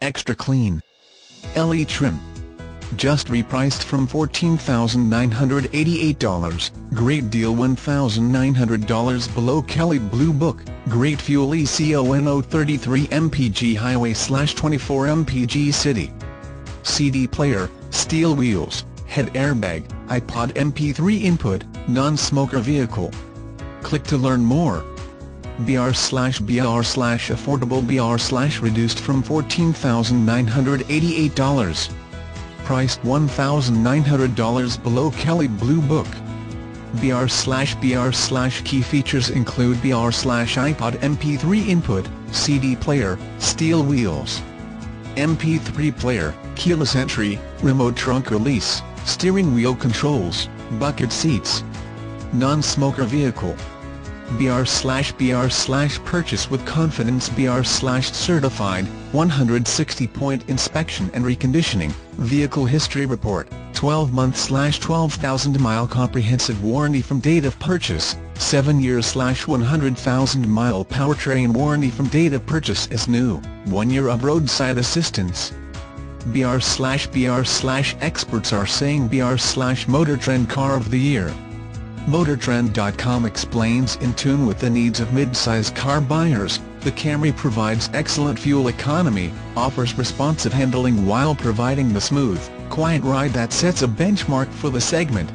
Extra clean. LE trim. Just repriced from $14,988, great deal $1,900 below Kelley Blue Book, great fuel ECONO 33 MPG Highway slash 24 MPG City. CD player, steel wheels, head airbag, iPod MP3 input, non-smoker vehicle. Click to learn more. BR slash BR slash affordable BR slash reduced from $14,988. Priced $1,900 below Kelley Blue Book. BR slash BR slash key features include BR slash iPod MP3 input, CD player, steel wheels. MP3 player, keyless entry, remote trunk release, steering wheel controls, bucket seats. Non-smoker vehicle. BR slash BR slash purchase with confidence BR slash certified, 160-point inspection and reconditioning, vehicle history report, 12-month slash 12,000-mile comprehensive warranty from date of purchase, 7 years slash 100,000-mile powertrain warranty from date of purchase as new, 1 year of roadside assistance. BR slash BR slash experts are saying BR slash Motor Trend Car of the Year. MotorTrend.com explains in tune with the needs of mid-size car buyers, the Camry provides excellent fuel economy, offers responsive handling while providing the smooth, quiet ride that sets a benchmark for the segment.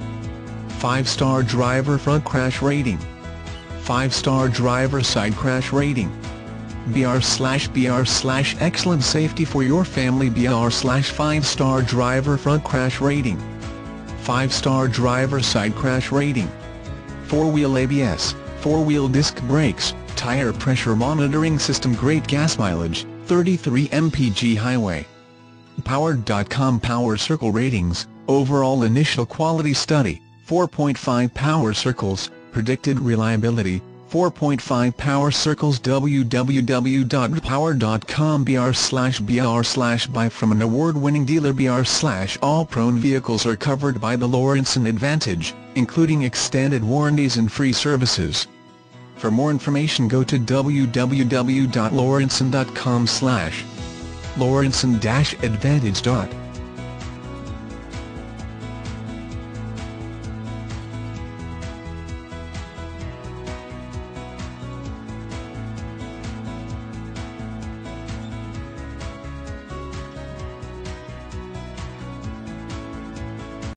5-star driver front crash rating. 5-star driver side crash rating. BR slash BR slash excellent safety for your family BR slash 5-star driver front crash rating. 5-star driver side crash rating. 4-wheel ABS, 4-wheel disc brakes, tire pressure monitoring system great gas mileage, 33 mpg highway. Powered.com Power Circle Ratings, Overall Initial Quality Study, 4.5 Power Circles, Predicted Reliability, 4.5 Power Circles www.power.com br slash br slash buy from an award-winning dealer br slash all prone vehicles are covered by the Lorensen Advantage, including extended warranties and free services. For more information go to www.lorensen.com slash Lorensen-Advantage.